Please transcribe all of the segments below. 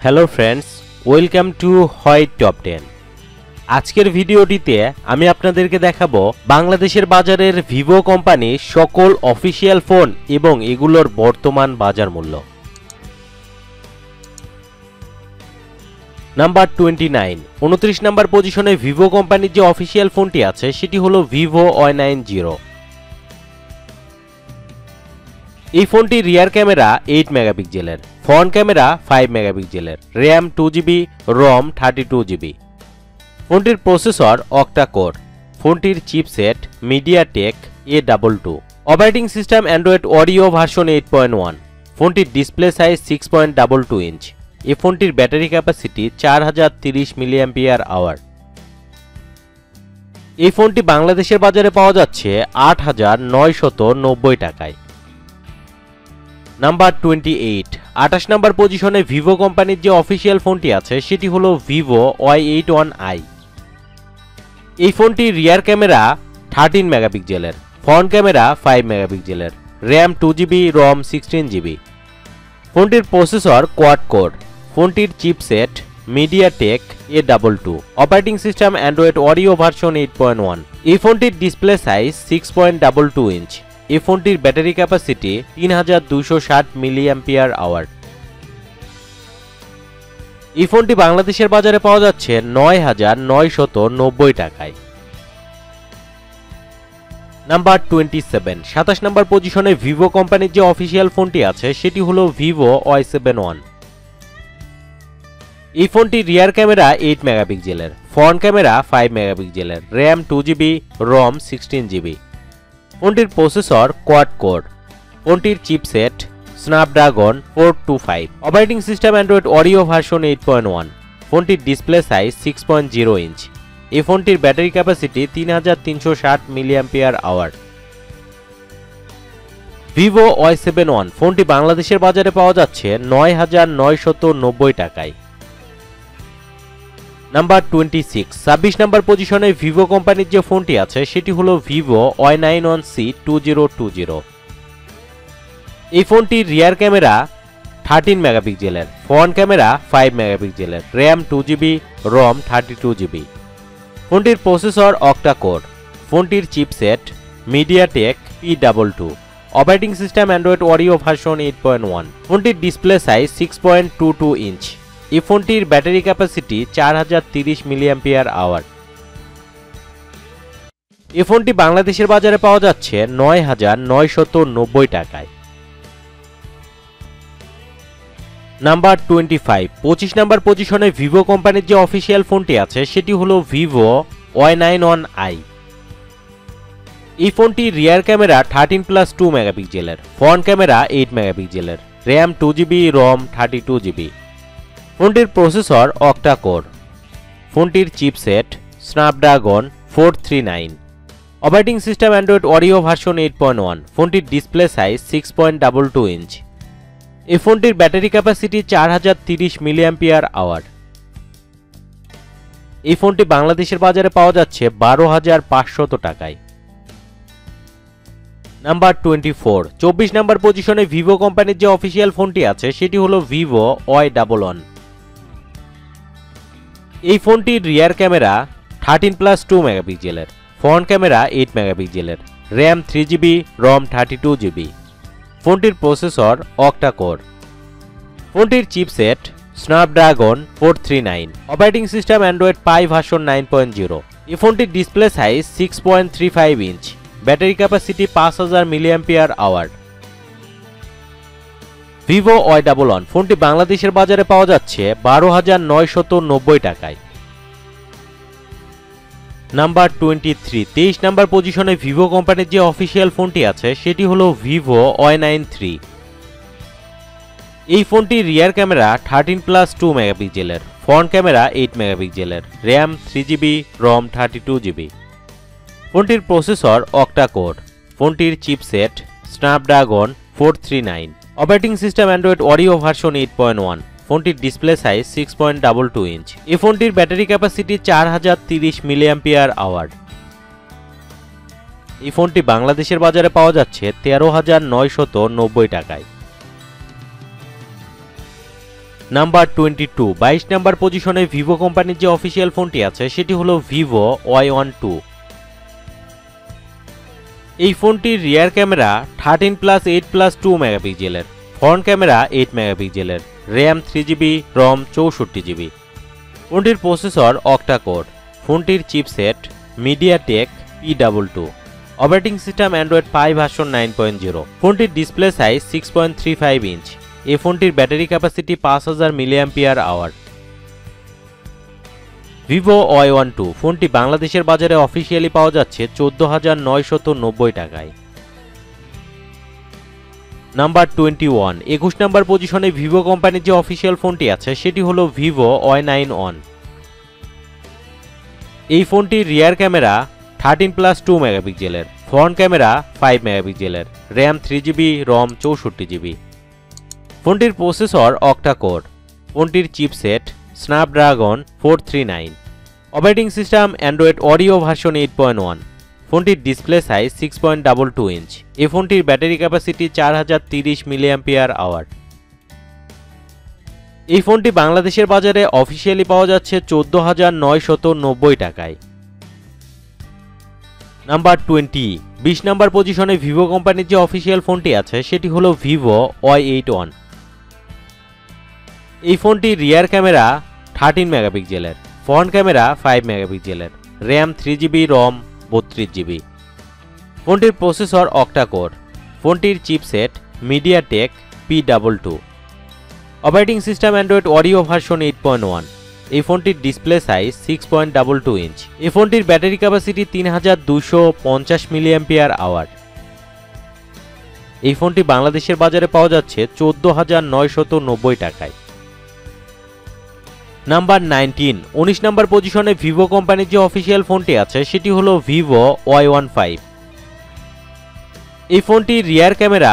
Hello friends welcome to White Top Ten আজকের ভিডিওটিতে আমি আপনাদেরকে দেখাবো বাংলাদেশের বাজারের ভিভো কোম্পানি সকল অফিসিয়াল ফোন এবং এগুলোর বর্তমান বাজার মূল্য। নাম্বার টোয়েন্টি নাইন উনত্রিশ নাম্বার পজিশনে ভিভো কোম্পানির যে অফিসিয়াল ফোনটি আছে, সেটি হলো ভিভো ওয়াই নাইন জিরো। এই ফোনটি রিয়ার ক্যামেরা এইট মেগাপিক্সেলের ফ্রন্ট ক্যামেরা ফাইভ মেগাপিক্সেলের RAM two GB ROM thirty two GB ফোনটির প্রসেসর অক্টা কোর ফোনটির chipset MediaTek A double two operating system Android Oreo version eight point one ফোনটির display size six point double two inch এই ফোনটির battery capacity চার হাজার তিরিশ milliampere hour এই ফোনটি বাংলাদেশের বাজারে পাওয়া যাচ্ছে আট হাজার নয়শত নব্বই টাকায়। নাম্বার টোয়েন্টি এইট আঠাশ নাম্বার পজিশনে ভিভো কোম্পানির যে অফিসিয়াল ফোনটি আছে, সেটি হলো Vivo Y eight one i এই ফোনটি রিয়ার ক্যামেরা থার্টিন মেগাপিক্সেলের ফ্রন্ট ক্যামেরা ফাইভ মেগাপিক্সেলের RAM two GB ROM sixteen GB ফোনটির প্রসেসর কোয়াড কোর ফোনটির chipset MediaTek A double two operating system Android Oreo version eight point one এই ফোনটির display size six point double two inch এই ফোনটির battery capacity তিন হাজার দুশো ষাট মিলিয়াম্পিয়ার আওয়ার। এই ফোনটি বাংলাদেশের বাজারে পাওয়া যাচ্ছে নয় হাজার নয়শত নব্বই টাকায়। Number twenty seven. সাতাশ নাম্বার পজিশনে ভিভো কোম্পানির যে অফিসিয়াল ফোনটি আছে, সেটি হলো ভিভো ওয়াই সেভেন ওয়ান। এই ফোনটি রিয়ার ক্যামেরা এইট মেগাপিক্সেলের, ফ্রন্ট ক্যামেরা ফাইভ মেগাপিক্সেলের, RAM two GB, ROM sixteen GB. ফোনটির প্রসেসর কোয়াড কোর ফোনটির chipset Snapdragon four two five operating system Android Oreo version eight point one ফোনটির display size six point zero inch এই ফোনটির battery capacity তিন হাজার তিনশো ষাট milliampere hour Vivo Y seven one, ফোনটি বাংলাদেশের বাজারে পাওয়া যাচ্ছে নয় হাজার নয়শত নব্বই টাকায়। নাম্বার টোয়েন্টি সিক্স ছাব্বিশ নাম্বার পজিশনে ভিভো কোম্পানির যে ফোনটি আছে, সেটি হলো Vivo Y nine one C two zero two zero এই ফোনটির রিয়ার ক্যামেরা থার্টিন মেগাপিক্সেলের ফ্রন্ট ক্যামেরা ফাইভ মেগাপিক্সেলের RAM two GB ROM thirty two GB ফোনটির প্রসেসর অক্টা কোর ফোনটির chipset MediaTek P double two operating system Android Oreo version eight point one ফোনটির display size six point two two inch এই ফোনটির battery capacity চার হাজার তিরিশ milliampere hour. এই ফোনটি বাংলাদেশের বাজারে পাওয়া যাচ্ছে নয় হাজার নয়শত নব্বই টাকায়। নাম্বার টোয়েন্টি ফাইভ, পঁচিশ নাম্বার পজিশনে ভিভো কোম্পানির যে অফিসিয়াল ফোনটি আছে, সেটি হলো Vivo Y nine one i. এই ফোনটি rear camera thirteen plus two মেগাপিক্সেলের, ফ্রন্ট ক্যামেরা এইট মেগাপিক্সেলের, RAM two GB, ROM thirty two GB. ফোনটির প্রসেসর অক্টা কোর ফোনটির chipset Snapdragon four three nine. Operating system Android Oreo version eight point one. ফোনটির display size six point double two inch. এই ফোনটির battery capacity চার হাজার তিরিশ milliampere hour. এই ফোনটি বাংলাদেশের বাজারে পাওয়া যাচ্ছে বারো হাজার পাঁচশত টাকায়। Number twenty four. চব্বিশ নাম্বার পজিশনে ভিভো কোম্পানির যে অফিসিয়াল ফোনটি আছে, সেটি হলো ভিভো ওয়াই ডাবল ওয়ান। এই ফোনটির rear camera thirteen plus two মেগাপিক্সেলের ফ্রন্ট ক্যামেরা এইট মেগাপিক্সেলের RAM three GB ROM thirty two GB ফোনটির প্রসেসর অক্টা কোর ফোনটির chipset Snapdragon four three nine operating system Android Pie version nine point zero এই ফোনটির display size six point three five inch battery capacity পাঁচ হাজার milliampere hour Vivo Y double one ফোনটি বাংলাদেশের বাজারে পাওয়া যাচ্ছে বারো হাজার নয়শত নব্বই টাকায়। নাম্বার টোয়েন্টি থ্রি তেইশ নাম্বার পজিশনে ভিভো কোম্পানির যে অফিসিয়াল ফোনটি আছে, সেটি হলো ভিভো ওয়াই নাইন থ্রি। এই ফোনটির rear camera thirteen plus two মেগাপিক্সেলের ফ্রন্ট ক্যামেরা এইট মেগাপিক্সেলের RAM three GB ROM thirty two GB ফোনটির প্রসেসর অক্টা কোর ফোনটির chipset Snapdragon four three nine operating system Android Oreo version eight point one. ফোনটির display size six point double two inch. এই ফোনটির battery capacity চার হাজার তিরিশ milliampere hour. এই ফোনটি বাংলাদেশের বাজারে পাওয়া যাচ্ছে তেরো হাজার নয়শত নব্বই টাকায়। Number twenty two. বাইশ নাম্বার পজিশনে ভিভো কোম্পানির যে অফিসিয়াল ফোনটি আছে, সেটি হলো ভিভো ওয়াই ওয়ান টু। এই ফোনটির rear camera thirteen plus eight plus two মেগাপিক্সেলের ফ্রন্ট ক্যামেরা এইট মেগাপিক্সেলের র্যাম থ্রি জিবি রম চৌষট্টি জিবি ফোনটির প্রসেসর অক্টা কোড ফোনটির chipset MediaTek P double two operating system Android five version nine point zero ফোনটির display size six point three five inch এই ফোনটির battery capacity পাঁচ হাজার milliampere hour Vivo Y one two, ফোনটি বাংলাদেশের বাজারে officially পাওয়া যাচ্ছে চোদ্দ হাজার নয়শত নব্বই টাকায়। নাম্বার টোয়েন্টি ওয়ান একুশ নাম্বার পজিশনে ভিভো কোম্পানির যে অফিসিয়াল ফোনটি আছে, সেটি হলো ভিভো ওয়াই নাইন ওয়ান। এই ফোনটির rear camera thirteen plus two মেগাপিক্সেলের ফ্রন্ট ক্যামেরা ফাইভ মেগাপিক্সেলের র্যাম থ্রি জিবি রম চৌষট্টি জিবি ফোনটির প্রসেসর অক্টা কোর ফোনটির chipset Snapdragon four three nine operating system Android Oreo version eight point one ফোনটির display size six point double two inch এই ফোনটির battery capacity চার হাজার তিরিশ মিলিয়াম্পিয়ার আওয়ার এই ফোনটি বাংলাদেশের বাজারে অফিসিয়ালি পাওয়া যাচ্ছে চোদ্দ হাজার নয়শত নব্বই টাকায়। নাম্বার টোয়েন্টি বিশ নাম্বার পজিশনে ভিভো কোম্পানির যে অফিসিয়াল ফোনটি আছে, সেটি হলো ভিভো ওয়াই এইট ওয়ান এই ফোনটি রিয়ার ক্যামেরা থার্টিন মেগাপিক্সেলের ফ্রন্ট ক্যামেরা ফাইভ মেগাপিক্সেলের র্যাম থ্রি জিবি রম বত্রিশ জিবি ফোনটির প্রসেসর অক্টাকোর ফোনটির chipset MediaTek P double two operating system Android Oreo version eight point one এই ফোনটির display size six point double two inch এই ফোনটির battery capacity তিন হাজার দুশো পঞ্চাশ মিলিয়াম্পিয়ার আওয়ার এই ফোনটি বাংলাদেশের বাজারে পাওয়া যাচ্ছে চোদ্দ হাজার নয়শত নব্বই টাকায়। Number nineteen. উনিশ নাম্বার পজিশনে ভিভো কোম্পানির যে অফিসিয়াল ফোনটি আছে, সেটি হলো ভিভো ওয়াই ওয়ান ফাইভ। এই ফোনটির rear camera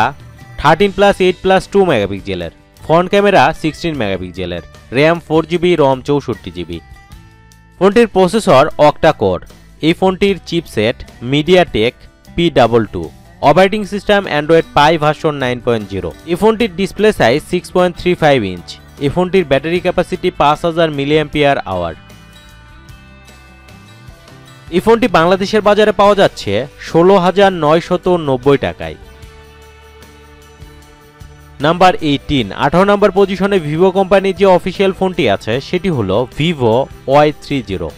thirteen plus eight plus two মেগাপিক্সেলের ফ্রন্ট ক্যামেরা সিক্সটিন মেগাপিক্সেলের র্যাম ফোর জিবি রম চৌষট্টি জিবি ফোনটির প্রসেসর অক্টা কোর এই ফোনটির chipset MediaTek P double two operating system Android Pie version nine point zero এই ফোনটির display size six point three five inch এই ফোনটির battery capacity পাঁচ হাজার মিলিয়াম্পিয়ার আওয়ার। এই ফোনটি বাংলাদেশের বাজারে পাওয়া যাচ্ছে ষোলো হাজার নয়শত নব্বই টাকায়। নাম্বার এইটিন, আঠারো নম্বর পজিশনে ভিভো কোম্পানির যে অফিসিয়াল ফোনটি আছে, সেটি হলো ভিভো ওয়াই থ্রি জিরো।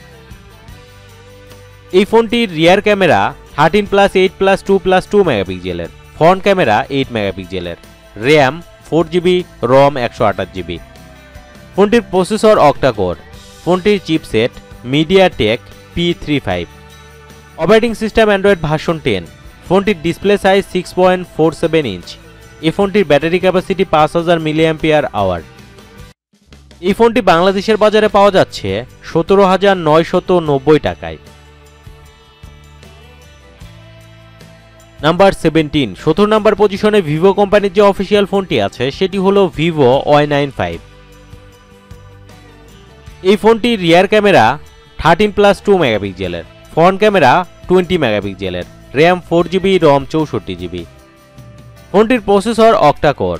এই ফোনটির rear camera thirteen plus, eight plus, two plus, two মেগাপিক্সেলের। ফ্রন্ট ক্যামেরা, এইট মেগাপিক্সেলের। র্যাম ফোর জিবি, রম একশো আঠাশ জিবি। ফোনটির প্রসেসর অক্টাকোর ফোনটির chipset MediaTek P three five operating system Android version ten. ফোনটির display size six point four seven inch এই ফোনটির battery capacity পাঁচ হাজার মিলিয়াম্পিয়ার আওয়ার। এই ফোনটি বাংলাদেশের বাজারে পাওয়া যাচ্ছে সতেরো হাজার নয়শত নব্বই টাকায়। নাম্বার সেভেন্টিন সতেরো নাম্বার পজিশনে ভিভো কোম্পানির যে অফিসিয়াল ফোনটি আছে, সেটি হলো ভিভো ওয়াই নাইন ফাইভ এই ফোনটির rear camera thirteen plus two মেগাপিক্সেলের ফ্রন্ট ক্যামেরা টোয়েন্টি মেগাপিক্সেলের র্যাম ফোর জিবি রম চৌষট্টি জিবি ফোনটির প্রসেসর অক্টাকোর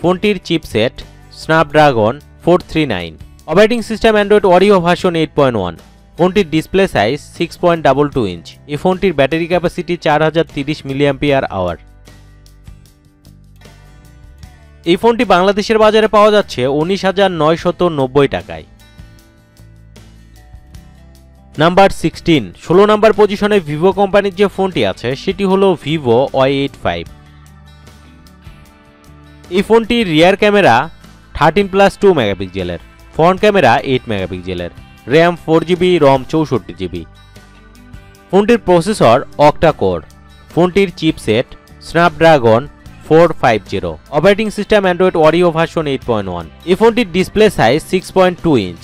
ফোনটির chipset Snapdragon four three nine operating system Android Oreo version eight point one ফোনটির display size six point double two inch এই ফোনটির battery capacity চার হাজার তিরিশ মিলিয়াম্পিয়ার আওয়ার এই ফোনটি বাংলাদেশের বাজারে পাওয়া যাচ্ছে উনিশ হাজার নয়শত নব্বই টাকায়। নাম্বার সিক্সটিন ষোলো নাম্বার পজিশনে ভিভো কোম্পানির যে ফোনটি আছে, সেটি হলো ভিভো ওয়াই এইট ফাইভ। এই ফোনটির rear camera thirteen plus two মেগাপিক্সেলের ফ্রন্ট ক্যামেরা এইট মেগাপিক্সেলের র্যাম ফোর জিবি, রম চৌষট্টি জিবি। ফোনটির প্রসেসর অক্টা কোর। ফোনটির chipset Snapdragon four five zero. Operating system Android Oreo version eight point one. এই ফোনটির display size six point two inch.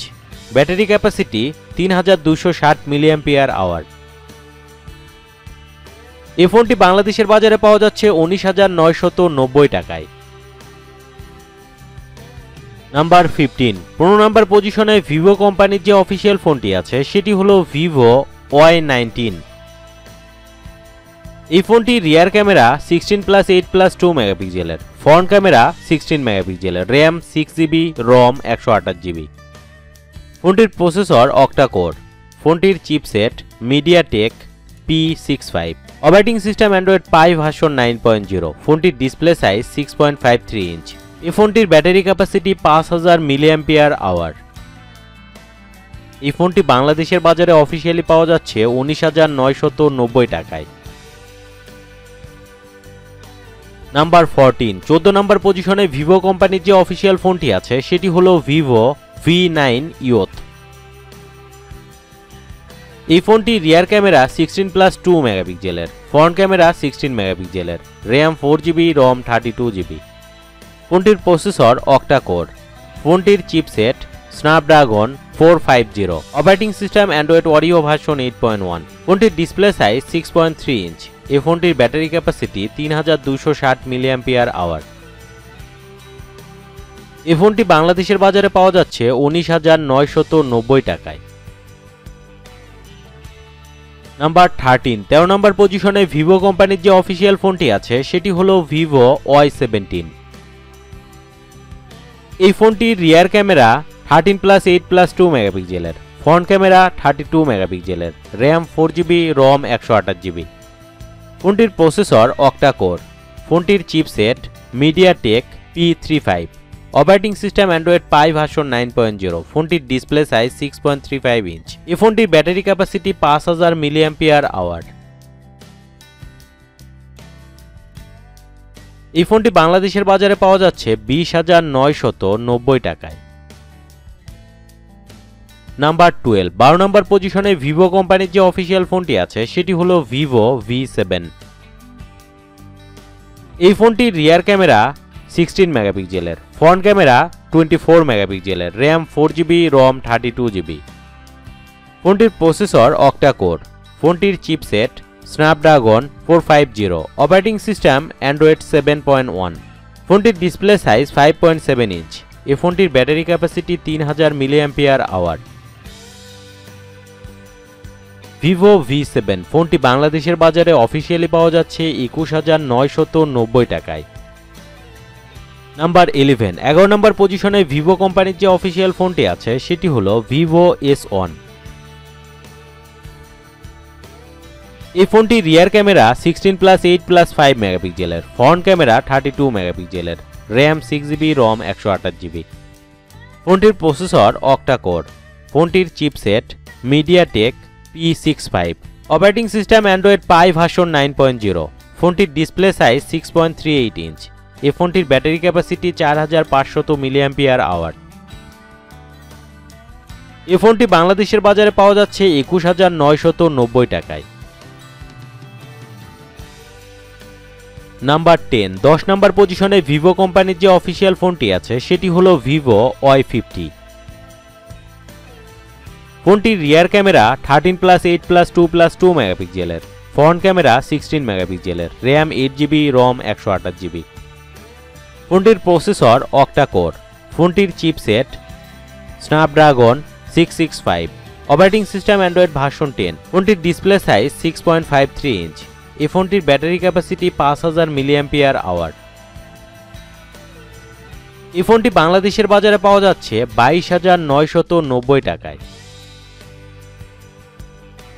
Battery capacity তিন হাজার দুশো ষাট মিলিয়াম্পিয়ার আওয়ার। এই ফোনটি বাংলাদেশের বাজারে পাওয়া যাচ্ছে উনিশ হাজার নয়শত নব্বই টাকায়। নাম্বার ফিফটিন পনেরো নাম্বার পজিশনে ভিভো কোম্পানির যে অফিসিয়াল ফোনটি আছে, সেটি হলো ভিভো ওয়াই নাইনটিন। এই ফোনটি rear camera sixteen plus eight plus two মেগাপিক্সেলের ফ্রন্ট ক্যামেরা সিক্সটিন মেগাপিক্সেলের র্যাম সিক্স জিবি রম একশো আঠাশ জিবি ফোনটির প্রসেসর অক্টা কোর ফোনটির chipset MediaTek P six five operating system Android Pie version nine point zero ফোনটির display size six point five three inch এই ফোনটির battery capacity পাঁচ হাজার মিলিয়াম্পিয়ার আওয়ার। এই ফোনটি বাংলাদেশের বাজারে অফিসিয়ালি পাওয়া যাচ্ছে উনিশ হাজার নয়শত নব্বই টাকায়। নাম্বার ফোরটিন, চোদ্দ নম্বর পজিশনে ভিভো কোম্পানির যে অফিসিয়াল ফোনটি আছে, সেটি হলো ভিভো ভি নাইন ইউথ এই ফোনটি rear camera sixteen plus two মেগাপিক্সেলের, ফ্রন্ট ক্যামেরা সিক্সটিন মেগাপিক্সেলের, RAM four GB, ROM thirty two GB. ফোনটির প্রসেসর অক্টা কোর ফোনটির chipset Snapdragon four five zero. Operating system Android Oreo version eight point one. ফোনটির display size six point three inch. এই ফোনটির battery capacity তিন হাজার দুশো ষাট milliampere hour. এই ফোনটি বাংলাদেশের বাজারে পাওয়া যাচ্ছে উনিশ হাজার নয়শত নব্বই টাকায়। Number thirteen. তেরো নম্বর পজিশনে ভিভো কোম্পানির যে অফিসিয়াল ফোনটি আছে, সেটি হলো ভিভো ওয়াই সেভেন্টিন। এই ফোনটির rear camera thirteen plus eight plus two মেগাপিক্সেলের ফ্রন্ট ক্যামেরা থার্টি টু মেগাপিক্সেলের র্যাম ফোর জিবি রম একশো আঠাশ জিবি ফোনটির প্রসেসর অক্টা কোর ফোনটির chipset MediaTek P three five operating system Android Pie version nine point zero ফোনটির display size six point three five inch এই ফোনটির battery capacity পাঁচ হাজার মিলিয়াম্পিয়ার আওয়ার এই ফোনটি বাংলাদেশের বাজারে পাওয়া যাচ্ছে বিশ হাজার নয়শত নব্বই টাকায়। Number twelve. বারো নম্বর পজিশনে ভিভো কোম্পানির যে অফিসিয়াল ফোনটি আছে, সেটি হলো ভিভো ভি সেভেন। এই ফোনটির রিয়ার ক্যামেরা সিক্সটিন মেগাপিক্সেলের, ফ্রন্ট ক্যামেরা টোয়েন্টি ফোর মেগাপিক্সেলের, RAM four GB, ROM thirty two GB. ফোনটির প্রসেসর অক্টা কোর ফোনটির chipset Snapdragon four five zero operating system Android seven point one ফোনটির display size five point seven inch এই ফোনটির battery capacity তিন হাজার milliampere hour Vivo V seven ফোনটি বাংলাদেশের বাজারে অফিসিয়ালি পাওয়া যাচ্ছে একুশ হাজার নয়শত নব্বই টাকায়। নাম্বার ইলেভেন এগারো নম্বর পজিশনে ভিভো কোম্পানির যে অফিসিয়াল ফোনটি আছে, সেটি হলো ভিভো এস ওয়ান এই ফোনটি rear camera sixteen plus eight plus five মেগাপিক্সেলের ফ্রন্ট ক্যামেরা থার্টি টু মেগাপিক্সেলের র্যাম সিক্স জিবি রম একশো আঠাশ জিবি ফোনটির প্রসেসর অক্টা কোর ফোনটির chipset MediaTek P six five operating system Android Pie version nine point zero ফোনটির display size six point three eight inch এই ফোনটির battery capacity চার হাজার পাঁচশত মিলিয়াম্পিয়ার আওয়ার এ ফোনটি বাংলাদেশের বাজারে পাওয়া যাচ্ছে একুশ হাজার নয়শত নব্বই টাকায়। নাম্বার টেন দশ নাম্বার পজিশনে ভিভো কোম্পানির যে অফিসিয়াল ফোনটি আছে, সেটি হলো ভিভো ওয়াই ফিফটি ফোনটির rear camera thirteen plus eight plus two plus two মেগাপিক্সেলের ফ্রন্ট ক্যামেরা সিক্সটিন মেগাপিক্সেলের র্যাম এইট জিবি রম একশো আঠাশ জিবি ফোনটির প্রসেসর অক্টা কোর ফোনটির chipset Snapdragon six six five operating system Android version ten ফোনটির display size six point five three inch এই ফোনটির battery capacity পাঁচ হাজার মিলিয়াম্পিয়ার আওয়ার। এই ফোনটি বাংলাদেশের বাজারে পাওয়া যাচ্ছে বাইশ হাজার নয়শত নব্বই টাকায়।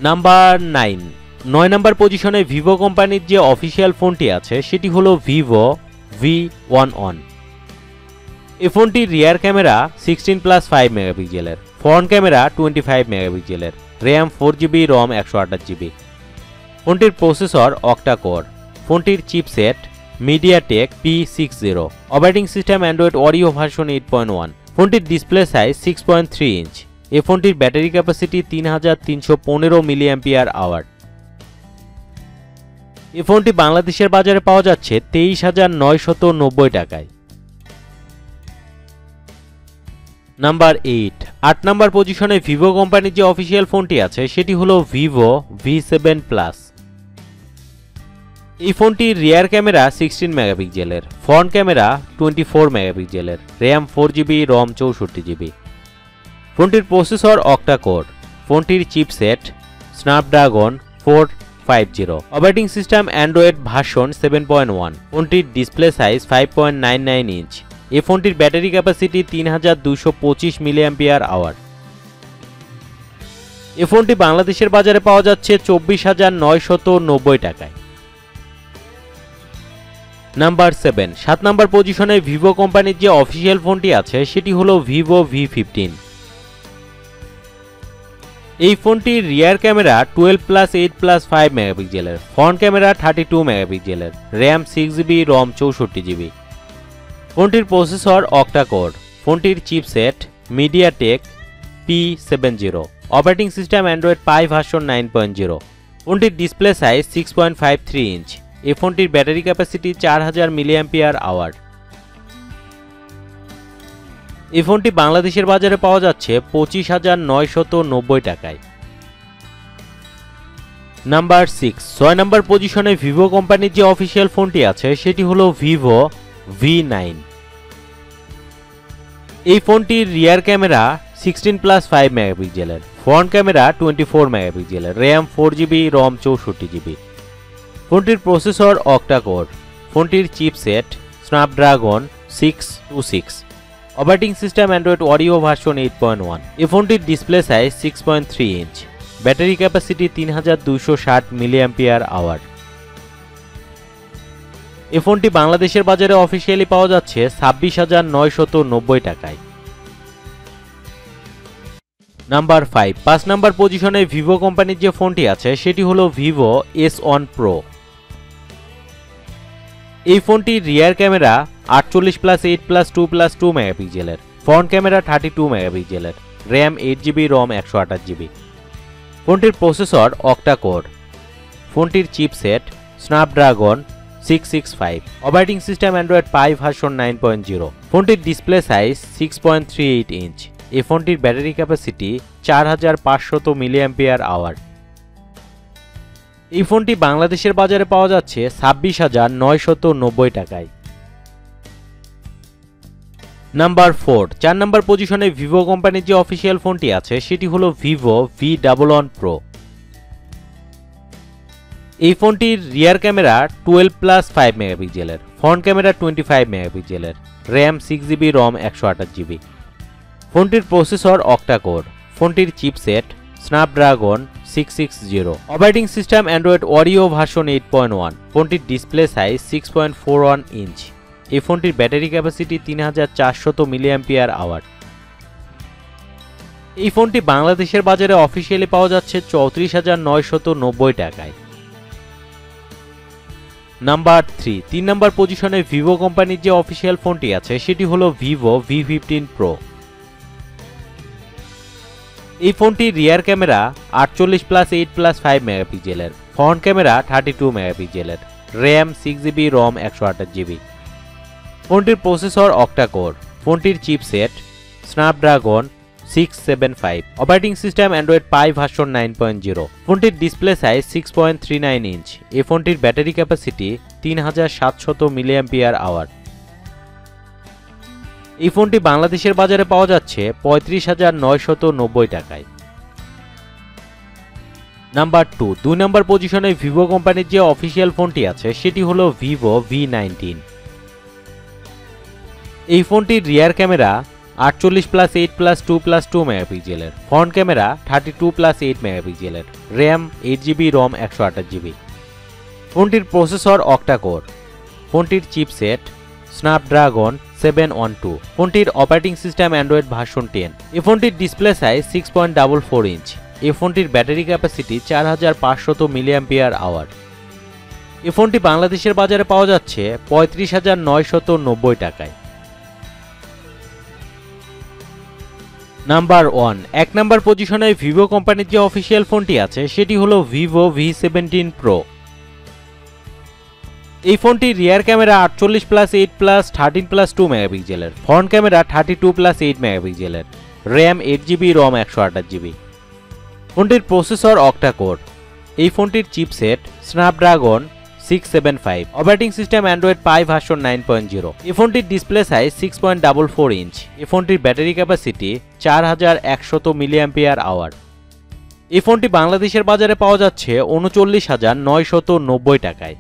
Number nine. নয় নাম্বার পজিশনে ভিভো কোম্পানির যে অফিসিয়াল ফোনটি আছে, সেটি হলো ভিভো ভি ওয়ান ওয়ান এই ফোনটির rear camera sixteen plus five মেগাপিক্সেলের, ফ্রন্ট ক্যামেরা টোয়েন্টি ফাইভ মেগাপিক্সেলের, র্যাম ফোর জিবি, রম একশো আঠাশ জিবি। ফোনটির প্রসেসর অক্টা কোর ফোনটির chipset MediaTek P six zero operating system Android Oreo version eight point one ফোনটির display size six point three inch এই ফোনটির battery capacity তিন হাজার তিনশো পনেরো মিলিয়াম্পিয়ার আওয়ার এ ফোনটি বাংলাদেশের বাজারে পাওয়া যাচ্ছে তেইশ হাজার নয়শত নব্বই টাকায়। নাম্বার এইট আট নাম্বার পজিশনে ভিভো কোম্পানির যে অফিসিয়াল ফোনটি আছে, সেটি হলো ভিভো ভি সেভেন প্লাস এই ফোনটির রিয়ার ক্যামেরা সিক্সটিন মেগাপিক্সেলের ফ্রন্ট ক্যামেরা টোয়েন্টি ফোর মেগাপিক্সেলের র্যাম ফোর জিবি রম চৌষট্টি জিবি ফোনটির প্রসেসর অক্টা কোর ফোনটির chipset Snapdragon four five zero operating system Android version seven point one ফোনটির display size five point nine nine inch এই ফোনটির battery capacity তিন হাজার দুশো পঁচিশ মিলিয়াম্পিয়ার আওয়ার এই ফোনটি বাংলাদেশের বাজারে পাওয়া যাচ্ছে চব্বিশ হাজার নয়শত নব্বই টাকায়। Number seven. সাত নাম্বার পজিশনে ভিভো কোম্পানির যে অফিসিয়াল ফোনটি আছে, সেটি হলো ভিভো ভি ফিফটিন। এই ফোনটির rear camera twelve plus eight plus five মেগাপিক্সেলের, ফ্রন্ট ক্যামেরা থার্টি টু মেগাপিক্সেলের, র্যাম সিক্স জিবি, রম চৌষট্টি জিবি। ফোনটির প্রসেসর অক্টাকোর। ফোনটির chipset MediaTek P seven zero. Operating system Android Pie version nine point zero. ফোনটির display size six point five three inch. এই ফোনটির battery capacity চার হাজার milliampere hour. এই ফোনটি বাংলাদেশের বাজারে পাওয়া যাচ্ছে পঁচিশ হাজার নয়শত নব্বই টাকায়। নাম্বার সিক্স, ছয় নাম্বার পজিশনে ভিভো কোম্পানির যে অফিসিয়াল ফোনটি আছে, সেটি হলো ভিভো ভি নাইন। এই ফোনটির rear camera sixteen plus five মেগাপিক্সেলের, ফ্রন্ট ক্যামেরা টোয়েন্টি ফোর মেগাপিক্সেলের, র্যাম ফোর জিবি, রম চৌষট্টি জিবি। ফোনটির প্রসেসর অক্টাকোর ফোনটির chipset Snapdragon six two six. Operating system Android Oreo version eight point one. এই ফোনটির display size six point three inch. Battery capacity তিন হাজার দুশো ষাট মিলিয়াম্পিয়ার আওয়ার। এই ফোনটি বাংলাদেশের বাজারে অফিসিয়ালি পাওয়া যাচ্ছে ছাব্বিশ হাজার নয়শত নব্বই টাকায়। Number five. পাঁচ নাম্বার পজিশনে ভিভো কোম্পানির যে ফোনটি আছে, সেটি হলো ভিভো এস ওয়ান প্রো এই ফোনটির রিয়ার ক্যামেরা আটচল্লিশ plus eight plus two plus two মেগাপিক্সেলের ফ্রন্ট ক্যামেরা থার্টি টু মেগাপিক্সেলের র্যাম এইট জিবি রম একশো আঠাশ জিবি ফোনটির প্রসেসর অক্টাকোর ফোনটির chipset Snapdragon six six five operating system Android Pie version nine point zero ফোনটির display size six point three eight inch এই ফোনটির battery capacity চার হাজার পাঁচশত মিলিয়াম্পিয়ার আওয়ার এই ফোনটি বাংলাদেশের বাজারে পাওয়া যাচ্ছে ছাব্বিশ হাজার নয়শত নব্বই টাকায়। নাম্বার ফোর, চার নাম্বার পজিশনে ভিভো কোম্পানির যে অফিসিয়াল ফোনটি আছে, সেটি হলো Vivo V double one pro. এই ফোনটির rear camera twelve plus five মেগাপিক্সেলের, ফ্রন্ট ক্যামেরা টোয়েন্টি ফাইভ মেগাপিক্সেলের, র্যাম সিক্স জিবি, রম একশো আঠাশ জিবি। ফোনটির প্রসেসর অক্টাকোর, ফোনটির chipset Snapdragon six six zero operating system Android Oreo version eight point one ফোনটির display size six point four one inch এই ফোনটির battery capacity তিন হাজার চারশত মিলিয়াম্পিয়ার আওয়ার এই ফোনটি বাংলাদেশের বাজারে অফিসিয়ালি পাওয়া যাচ্ছে চৌত্রিশ হাজার নয়শত নব্বই টাকায়। নাম্বার থ্রি তিন নম্বর পজিশনে ভিভো কোম্পানির যে অফিসিয়াল ফোনটি আছে, সেটি হলো ভিভো ভি ফিফটিন প্রো এই ফোনটির রিয়ার ক্যামেরা আটচল্লিশ প্লাস এইট প্লাস ফাইভ মেগাপিক্সেলের ফ্রন্ট ক্যামেরা থার্টি টু মেগাপিক্সেলের র্যাম সিক্স জিবি রম একশো আঠাশ জিবি ফোনটির প্রসেসর অক্টাকোর ফোনটির chipset Snapdragon six seven five operating system Android Pie version nine point zero ফোনটির display size six point three nine inch এই ফোনটির battery capacity তিন হাজার সাতশত মিলিয়াম্পিয়ার আওয়ার এই ফোনটি বাংলাদেশের বাজারে পাওয়া যাচ্ছে পঁয়ত্রিশ হাজার নয়শত নব্বই টাকায়। নাম্বার টু, দুই নম্বর পজিশনে ভিভো কোম্পানির যে অফিসিয়াল ফোনটি আছে, সেটি হলো ভিভো ভি নাইনটিন। এই ফোনটির রিয়ার ক্যামেরা আটচল্লিশ plus eight plus two plus two মেগাপিক্সেলের। Front camera thirty two plus eight মেগাপিক্সেলের। র্যাম এইট জিবি, রম একশো আঠাশ জিবি। ফোনটির প্রসেসর অক্টাকোর। ফোনটির chipset, Snapdragon seven one two ফোনটির operating system Android version ten এই ফোনটির display size six point double four inch এই ফোনটির ব্যাটারি ক্যাপাসিটি চার হাজার পাঁচশত মিলিয়াম্পিয়ার আওয়ার এই ফোনটি বাংলাদেশের বাজারে পাওয়া যাচ্ছে পঁয়ত্রিশ হাজার নয়শত নব্বই টাকায়। নাম্বার ওয়ান এক নাম্বার পজিশনে ভিভো কোম্পানির যে অফিসিয়াল ফোনটি আছে, সেটি হলো ভিভো ভি সেভেন্টিন প্রো এই ফোনটি রিয়ার ক্যামেরা আটচল্লিশ plus eight plus thirteen plus two মেগাপিক্সেলের front camera thirty two plus eight মেগাপিক্সেলের র্যাম এইট জিবি রম একশো আঠাশ জিবি ফোনটির প্রসেসর অক্টাকোর এই ফোনটির chipset Snapdragon six seven five operating system Android Pie version nine point zero এই ফোনটির display size six point double four inch এই ফোনটির ব্যাটারি ক্যাপাসিটি চার হাজার একশত মিলিয়াম্পিয়ার আওয়ার এই ফোনটি বাংলাদেশের বাজারে পাওয়া যাচ্ছে উনচল্লিশ হাজার নয়শত নব্বই টাকায়।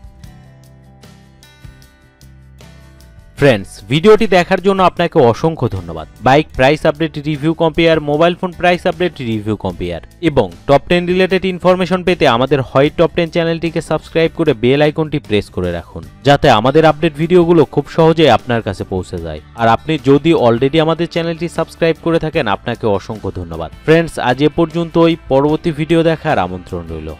ফ্রেন্ডস ভিডিওটি দেখার জন্য আপনাকে অসংখ্য ধন্যবাদ। Bike price update, review compare, mobile phone price update, review compare এবং টপ টেন রিলেটেড ইনফরমেশন পেতে আমাদের হয় টপ টেন চ্যানেলটিকে সাবস্ক্রাইব করে বেল আইকনটি প্রেস করে রাখুন, যাতে আমাদের আপডেট ভিডিওগুলো খুব সহজে আপনার কাছে পৌঁছে যায়। আর আপনি যদি অলরেডি আমাদের চ্যানেলটি সাবস্ক্রাইব করে থাকেন, আপনাকে অসংখ্য ধন্যবাদ। ফ্রেন্ডস আজ এ পর্যন্তই। পরবর্তী ভিডিও দেখার আমন্ত্রণ রইল।